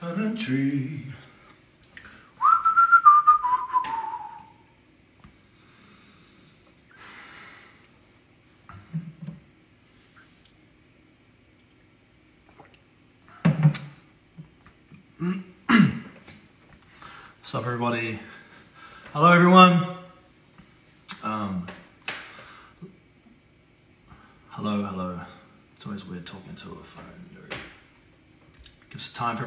country. What's up, everybody? Hello, everyone. Um, hello, hello. It's always weird talking to a phone. Gives time for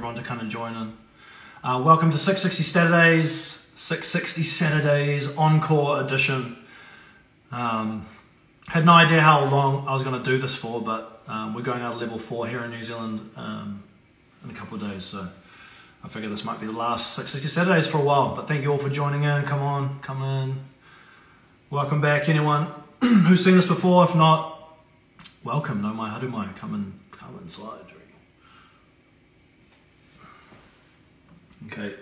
everyone to come and join in. Uh, welcome to Six60 Saturdays, Six60 Saturdays Encore Edition. Um, had no idea how long I was going to do this for, but um, we're going out of level four here in New Zealand um, in a couple of days, so I figure this might be the last Six60 Saturdays for a while. But thank you all for joining in. Come on, come in. Welcome back, anyone who's seen this before. If not, welcome. Nau mai haere mai. Come in, come inside. Okay.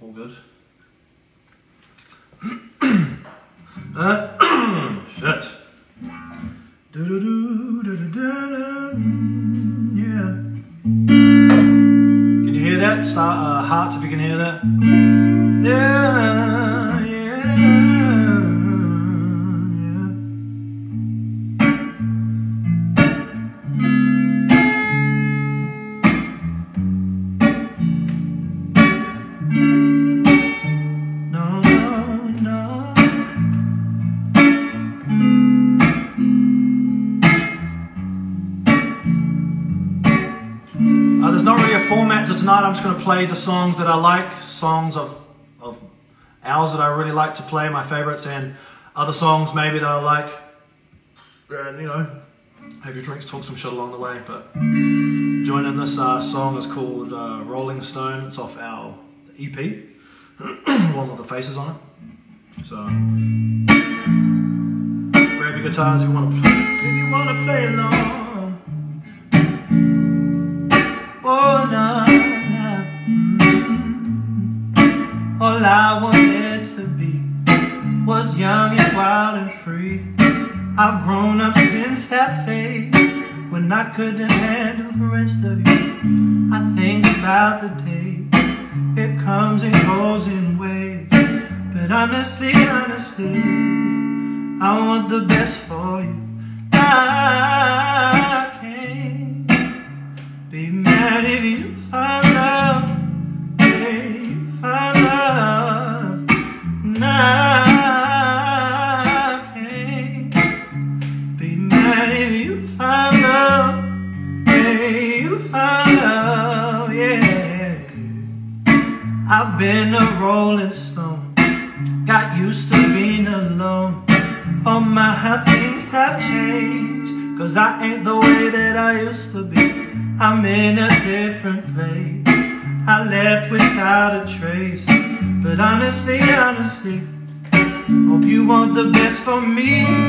All good. uh, shit. Do do do do do do. Yeah. Can you hear that? Start uh, hearts if you can hear that. Yeah, play the songs that I like, songs of, of ours that I really like to play, my favorites, and other songs maybe that I like. And, you know, have your drinks, talk some shit along the way. But join in this uh, song is called uh, Rolling Stone. It's off our EP, one with the faces on it. So grab your guitars if you want to play. If you want to play along. All I wanted to be was young and wild and free. I've grown up since that phase when I couldn't handle the rest of you. I think about the day it comes and goes in waves. But honestly, honestly, I want the best for you. I But honestly, honestly, hope you want the best for me.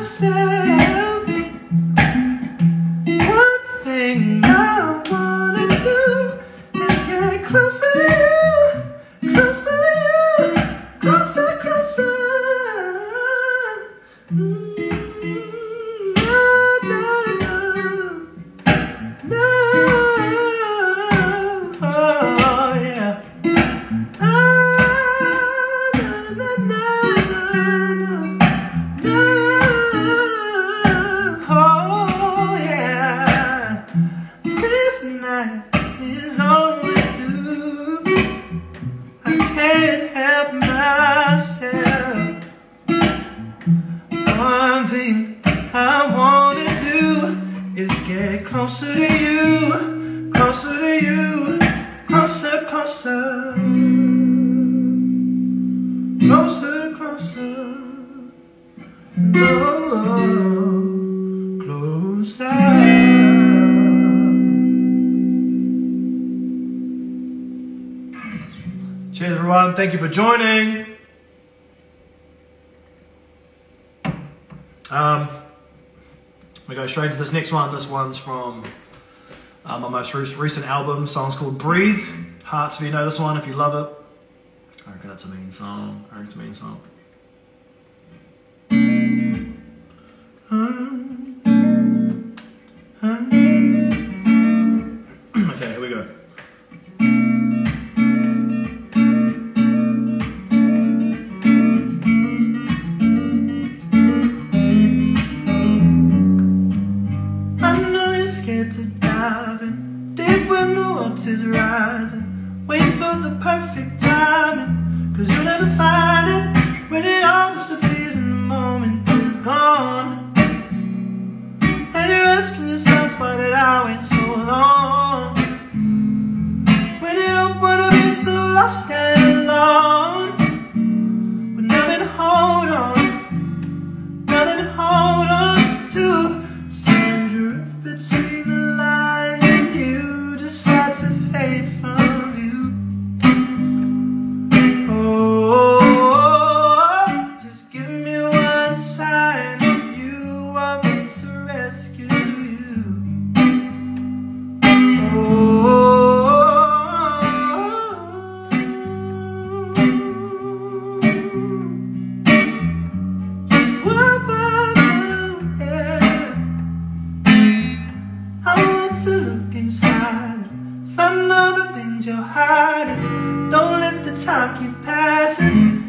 Thank straight to this next one. This one's from uh, my most recent album. The song's called Breathe. Hearts, if you know this one, if you love it. I reckon it's a mean song. I reckon it's a mean song. okay,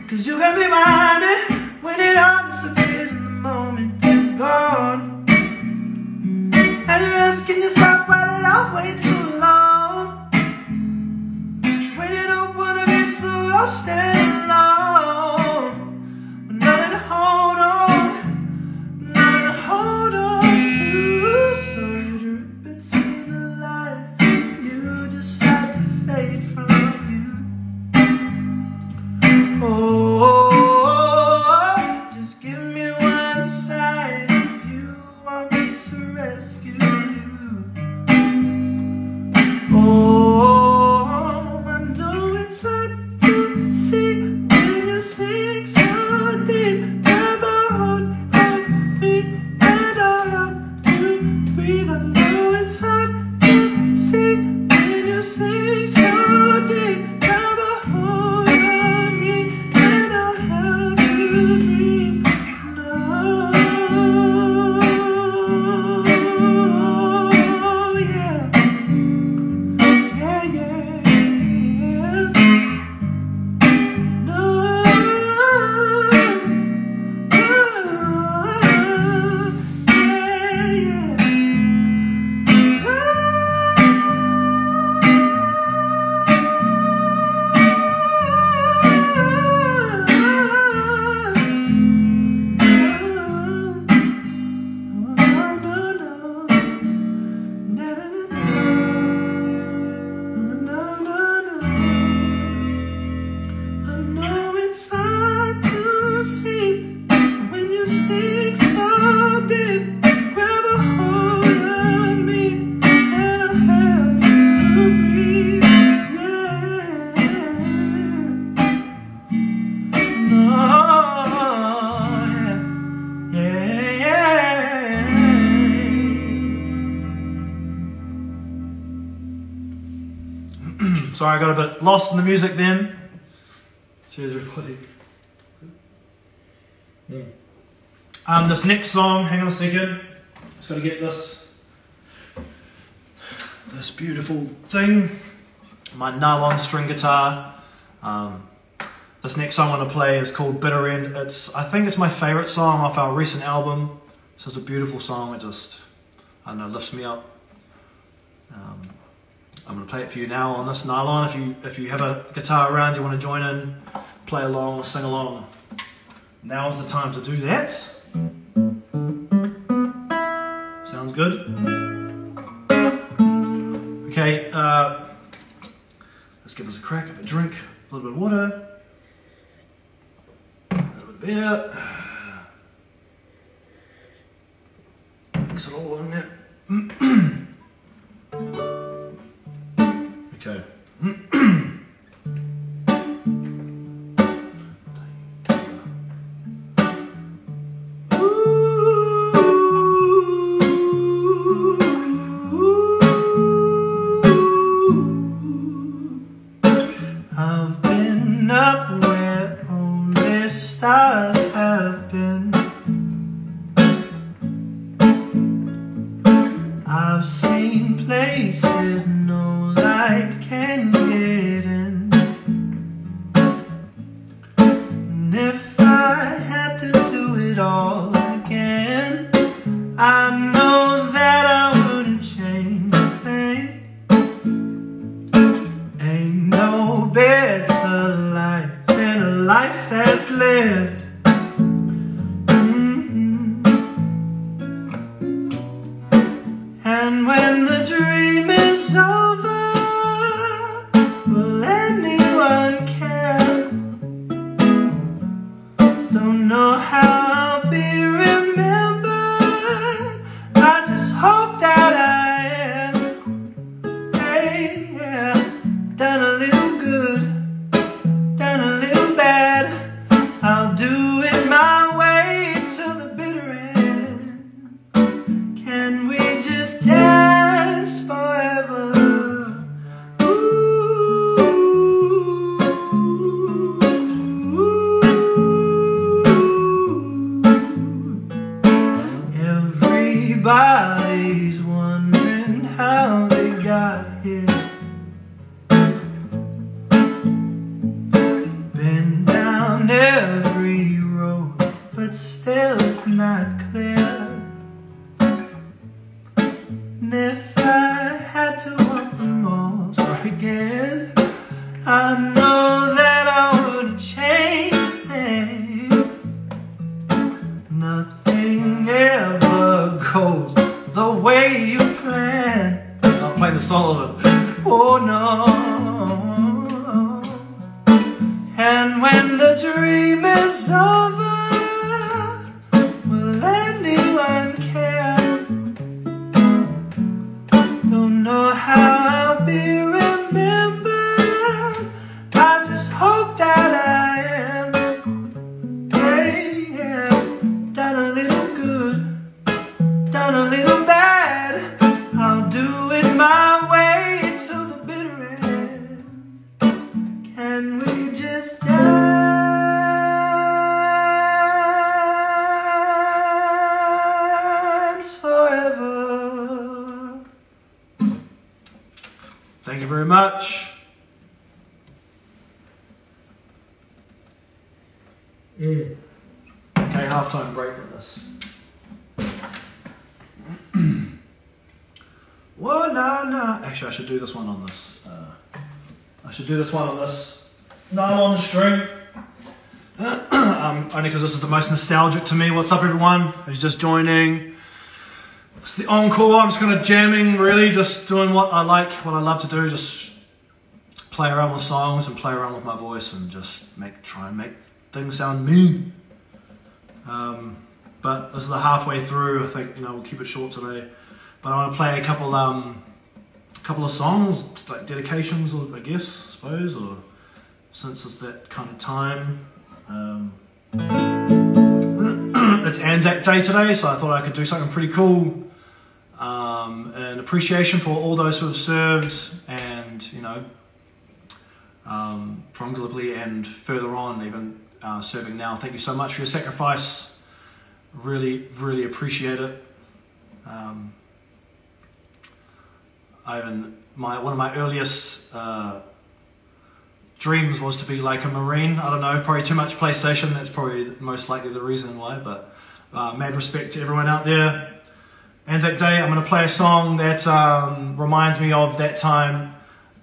Cause you got me reminded when it all disappears lost in the music then. Cheers, everybody. Um, this next song, hang on a second. Just got to get this this beautiful thing. My nylon string guitar. Um, this next song I'm gonna play is called Bitter End. It's I think it's my favorite song off our recent album. It's just a beautiful song. It just I don't know lifts me up. Um, I'm gonna play it for you now on this nylon. If you if you have a guitar around, you want to join in, play along, sing along. Now is the time to do that. Sounds good. Okay, uh, let's give this a crack. Have a drink, a little bit of water, a little bit of beer. Do this one on this nylon string. um, only because this is the most nostalgic to me. What's up, everyone? Who's just joining? It's the encore. I'm just kind of jamming, really, just doing what I like, what I love to do. Just play around with songs and play around with my voice and just make try and make things sound mean. Um, but this is the halfway through. I think you know we'll keep it short today. But I want to play a couple, um, couple of songs, like dedications, I guess, I suppose, or since it's that kind of time. Um, it's Anzac Day today, so I thought I could do something pretty cool. Um, an appreciation for all those who have served, and you know, um, from Gallipoli and further on, even uh, serving now. Thank you so much for your sacrifice. Really, really appreciate it. Um, Ivan, my one of my earliest uh, dreams was to be like a marine. I don't know, probably too much PlayStation. That's probably most likely the reason why. But uh, mad respect to everyone out there. Anzac Day, I'm going to play a song that um, reminds me of that time,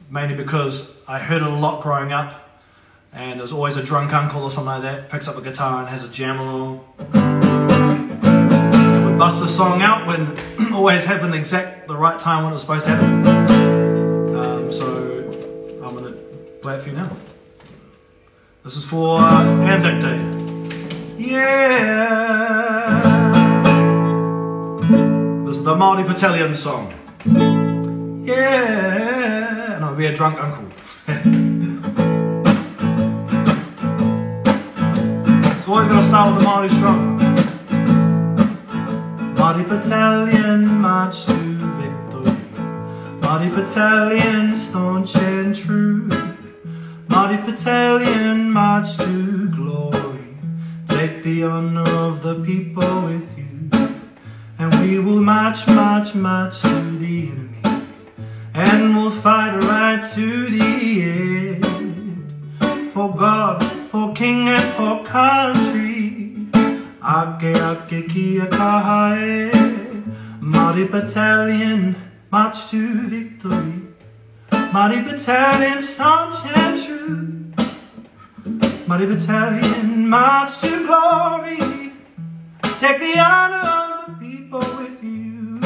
mainly because I heard it a lot growing up. And there's always a drunk uncle or something like that, picks up a guitar and has a jam along. Bust the song out when always happened exact the right time when it was supposed to happen. Um, so I'm to play it for you now. This is for uh, Anzac Day. Yeah. This is the Māori Battalion song. Yeah. And I'll be a drunk uncle. so going to start with the Māori strong. Māori Battalion march to victory. Māori Battalion staunch and true. Māori Battalion march to glory. Take the honor of the people with you. And we will march, march, march to the enemy. And we'll fight right to the end. For God, for King and for country. Ake kia kahae. Māori Battalion, march to victory. Māori Battalion, staunch and true. Māori Battalion, march to glory. Take the honor of the people with you.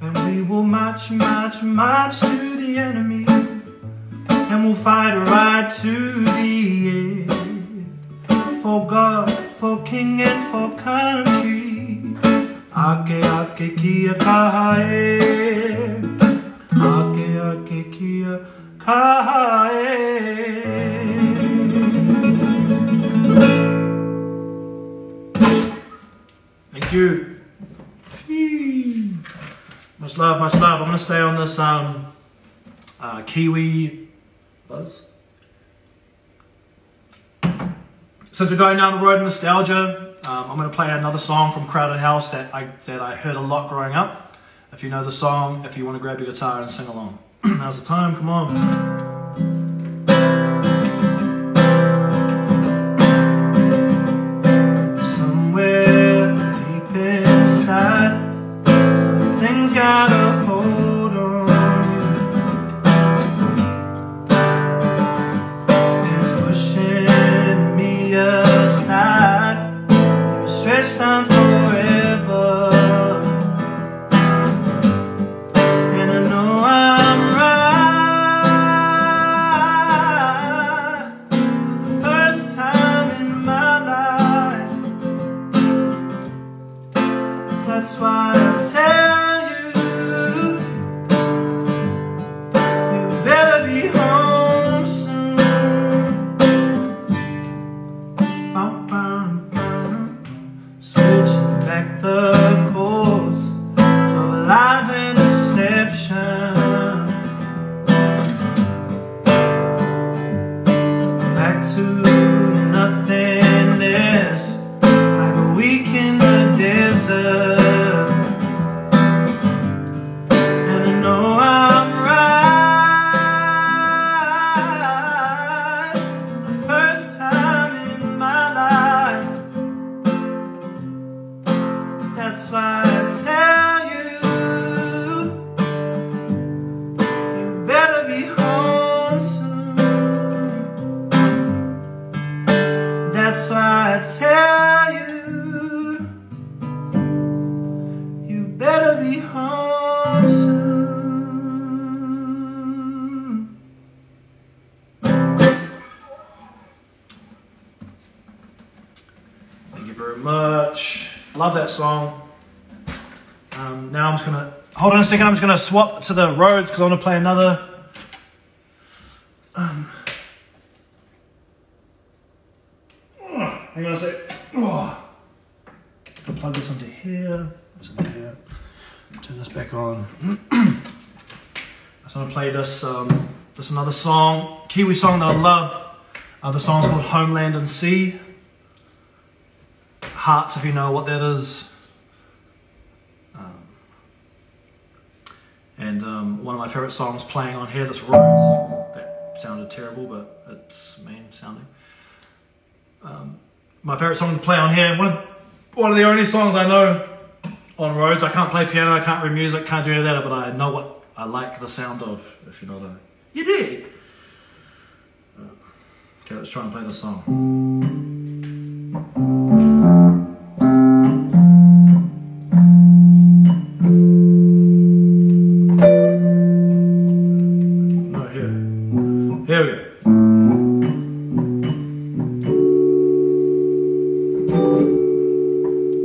And we will march, march, march to the enemy. And we'll fight right to the end. For God, for King and for country. Ake ake kia kahae. Ake ake kia kahae. Thank you. Much love, much love. I'm going to stay on this um, uh, Kiwi buzz. Since we're going down the road of nostalgia, um, I'm going to play another song from Crowded House that I, that I heard a lot growing up. If you know the song, if you want to grab your guitar and sing along. Now's the time, come on. That's why I tell you, you better be home soon. Thank you very much. Love that song. Um, now I'm just gonna hold on a second. I'm just gonna swap to the Rhodes because I want to play another. Um, oh, hang on a sec. Oh. I'll plug this into here. This into here. Turn this back on. I just want to play this um, this is another song, Kiwi song that I love. Uh, the song's called Home, Land and Sea. Hearts, if you know what that is. Um, and um, one of my favorite songs playing on here, this Rhodes. That sounded terrible, but it's mean sounding. Um, my favorite song to play on here, one, one of the only songs I know on Rhodes. I can't play piano, I can't read music, can't do any of that, but I know what I like the sound of, if you know that. You did? Uh, okay, let's try and play the song. No, here. Here we go.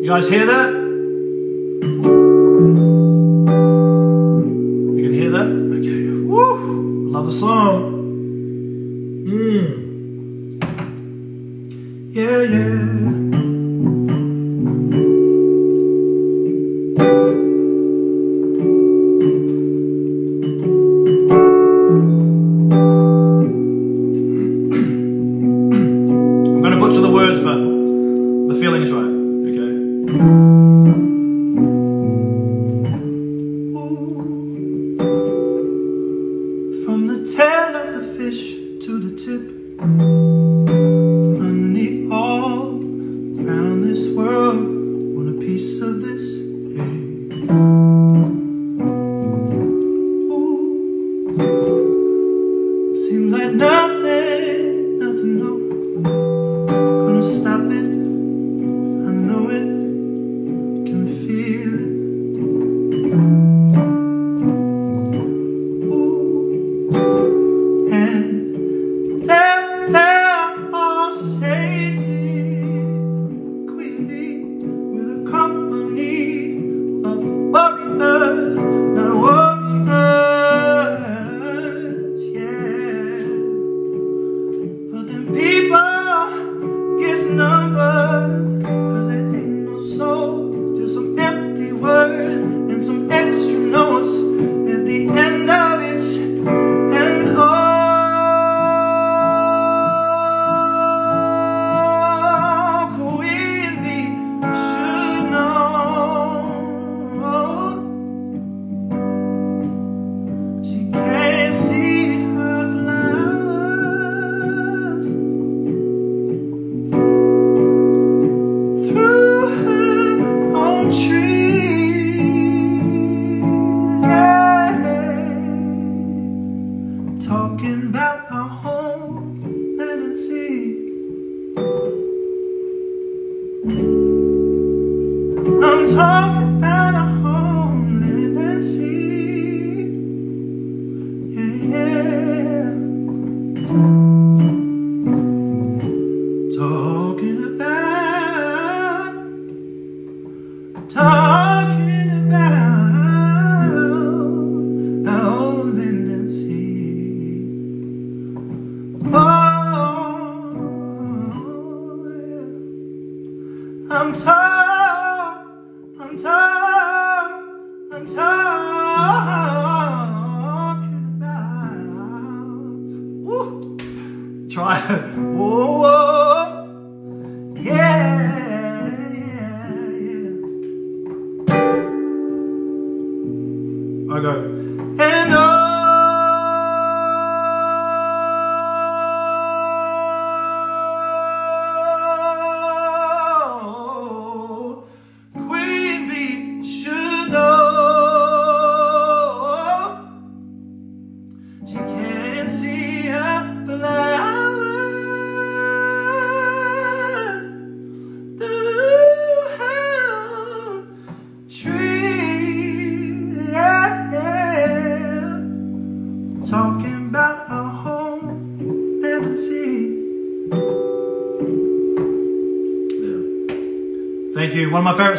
You guys hear that?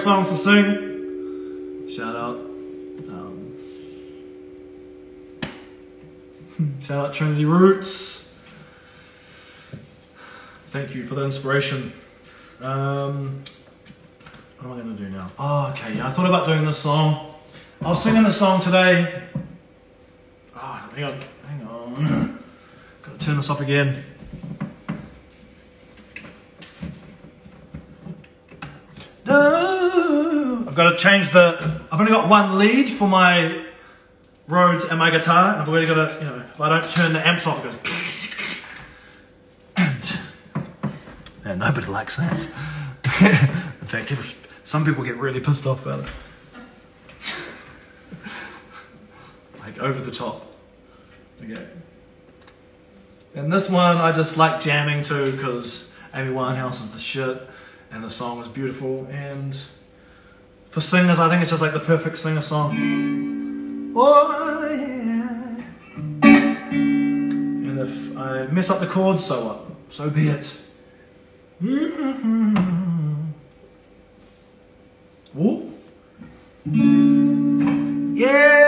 Songs to sing. Shout out. Um, shout out Trinity Roots. Thank you for the inspiration. Um, what am I going to do now? Oh, okay. Yeah, I thought about doing this song. I was singing this song today. Oh, hang on, hang on. on. Gotta turn this off again. I've got to change the. I've only got one lead for my Rhodes and my guitar, and I've already got to, you know, if I don't turn the amps off, it goes. And yeah, nobody likes that. In fact, some people get really pissed off about it. like over the top. Okay. And this one I just like jamming to because Amy Winehouse is the shit and the song is beautiful and for singers I think it's just like the perfect singer song. Oh yeah. And if I mess up the chords, so what? So be it. Mm-hmm. Woo. Yeah.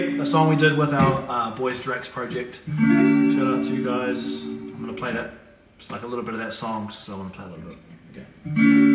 A song we did with our uh, Boys Drax project. Shout out to you guys. I'm going to play that, just like a little bit of that song, so I want to play a little bit. Okay.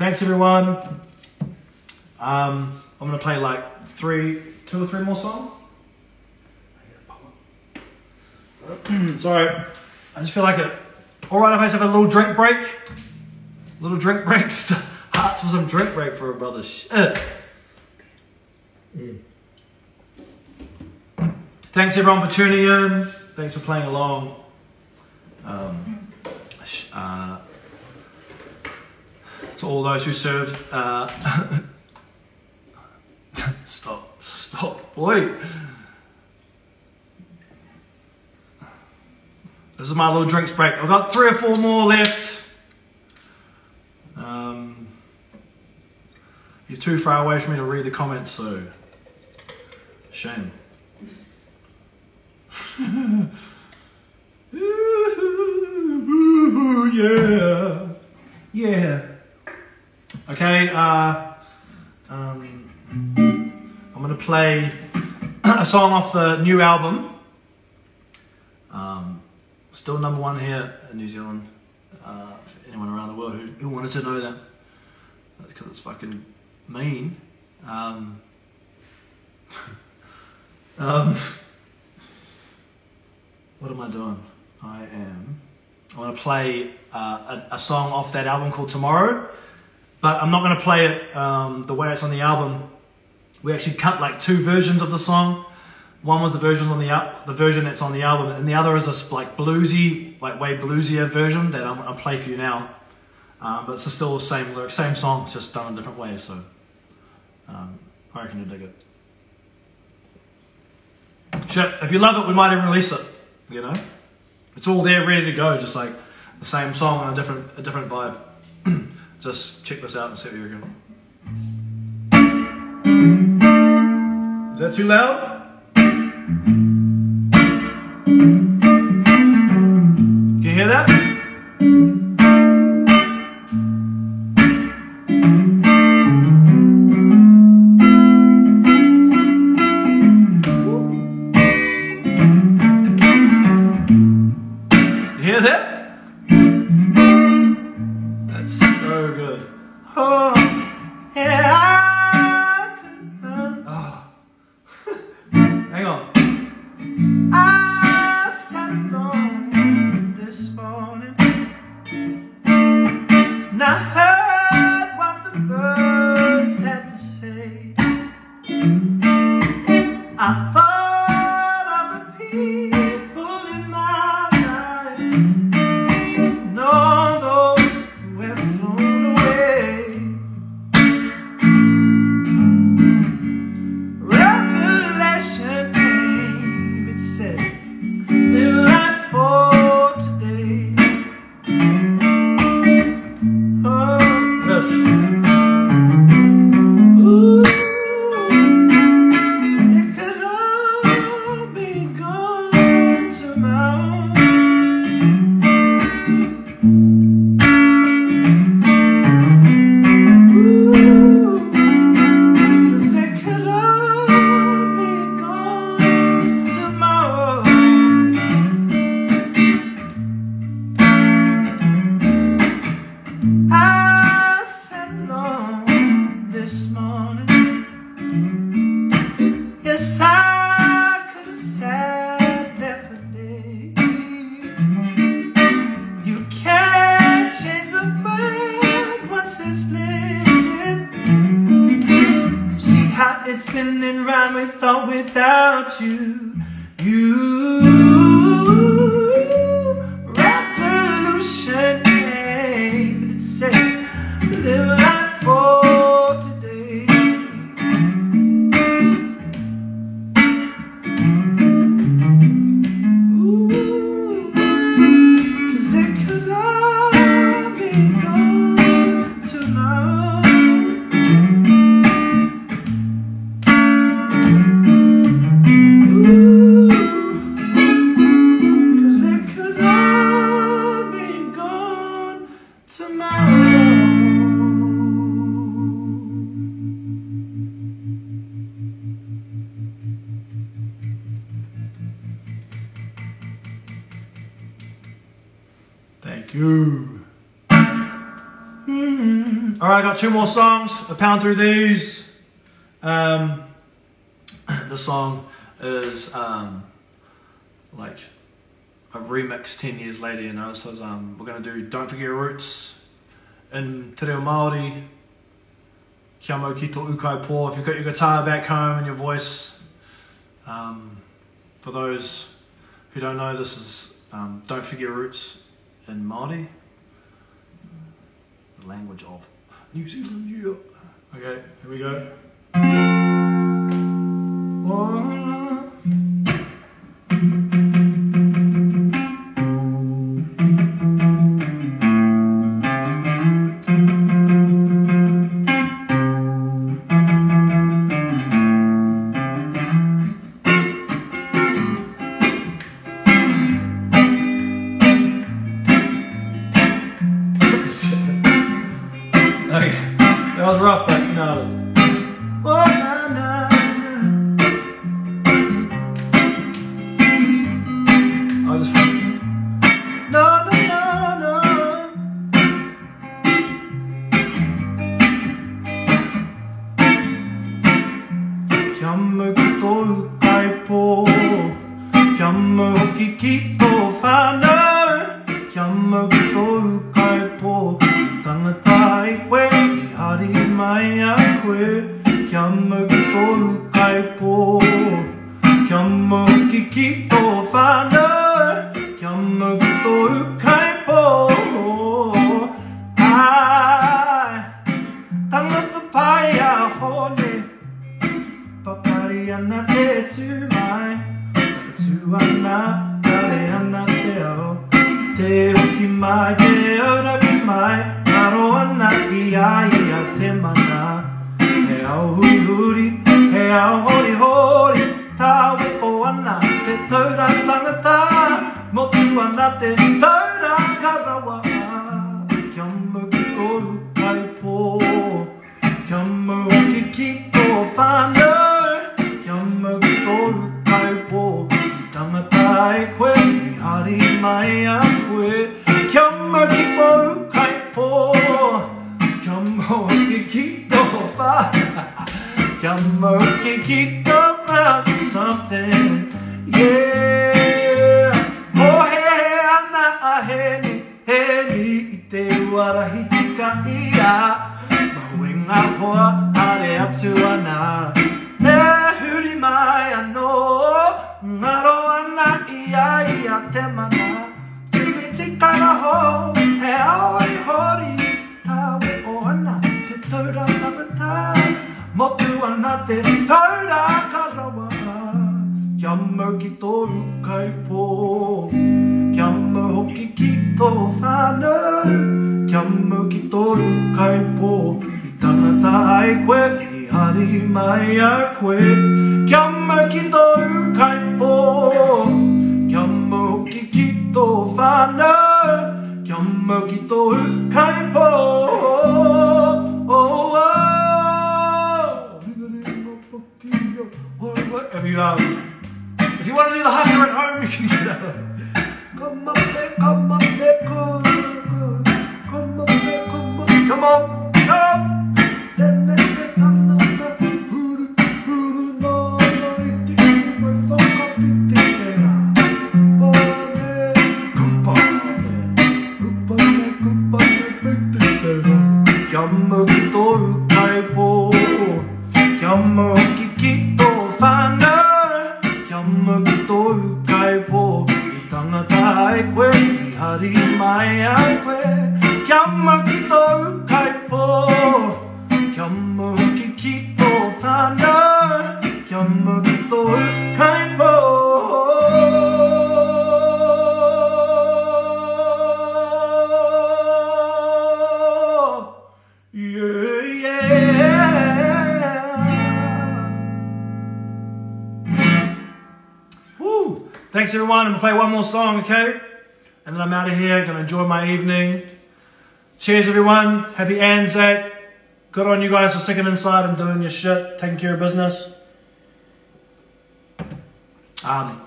Thanks everyone. Um, I'm gonna play like three, two or three more songs. Sorry, I just feel like it. All right, if I just have a little drink break, little drink breaks. Hearts for some drink break for a brother. Shit. Thanks everyone for tuning in. Thanks for playing along. Um, uh, to all those who served. Uh, stop, stop, boy. This is my little drinks break. I've got three or four more left. Um, you're too far away from me to read the comments, so shame. Yeah, yeah. Okay, uh, um, I'm gonna play a song off the new album. Um, still number one here in New Zealand. Uh, for anyone around the world who, who wanted to know that, because it's fucking mean. Um, um, what am I doing? I am. I want to play uh, a, a song off that album called Tomorrow, but I'm not going to play it um, the way it's on the album. We actually cut like two versions of the song. One was the version on the the version that's on the album, and the other is this like bluesy, like way bluesier version that I'm going to play for you now. Um, but it's still the same lyric, same song, it's just done in different ways. So um, I reckon you dig it. Shit, if you love it, we might even release it. You know, it's all there, ready to go, just like the same song on a different a different vibe. just check this out and see what you reckon. Is that too loud? Can you hear that? I songs, a pound through these. Um, song is um, like a remix 10 years later, you know. So um, we're going to do Don't Forget Your Roots in Te Reo Māori. Kia mau ki tō ukai pō. If you've got your guitar back home and your voice, um, for those who don't know, this is um, Don't Forget Your Roots in Māori, the language of New Zealand, New York. Okay, here we go. andate. if you um, if you want to do the half at home, you can do that. Come on, come on, come on, come on, come on. song, okay? And then I'm out of here, gonna enjoy my evening. Cheers, everyone. Happy Anzac. Good on you guys for sticking inside and doing your shit, taking care of business. Um,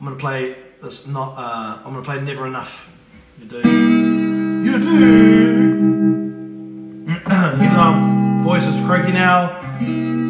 I'm gonna play this not. Uh, I'm gonna play Never Enough. You do. You do. Even though voice is croaky now.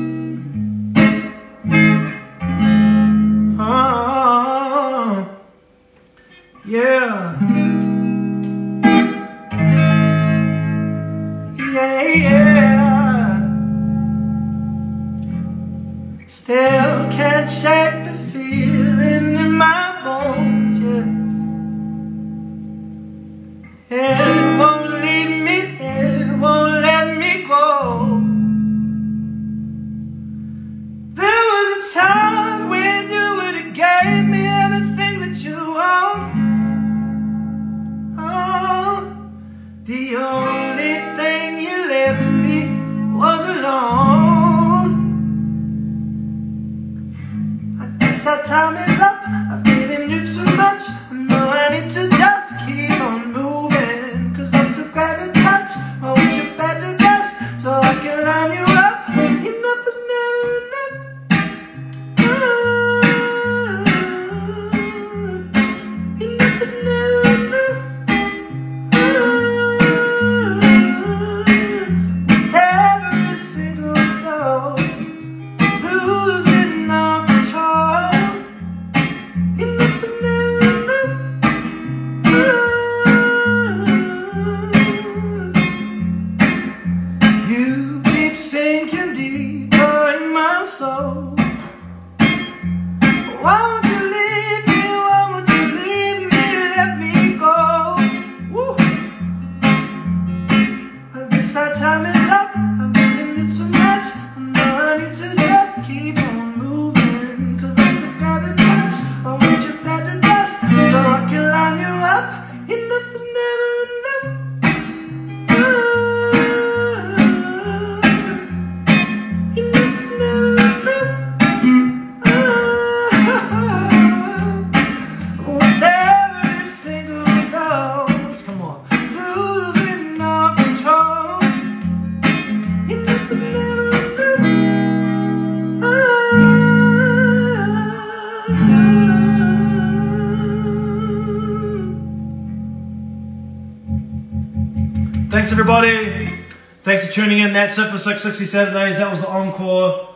that's it for 667 days. That was the encore.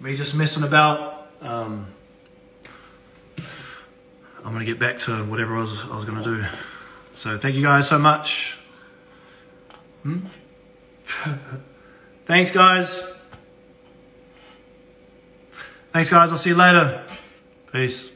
Me just messing about. Um, I'm going to get back to whatever I was, I was going to do. So thank you guys so much. Hmm? Thanks, guys. Thanks, guys. I'll see you later. Peace.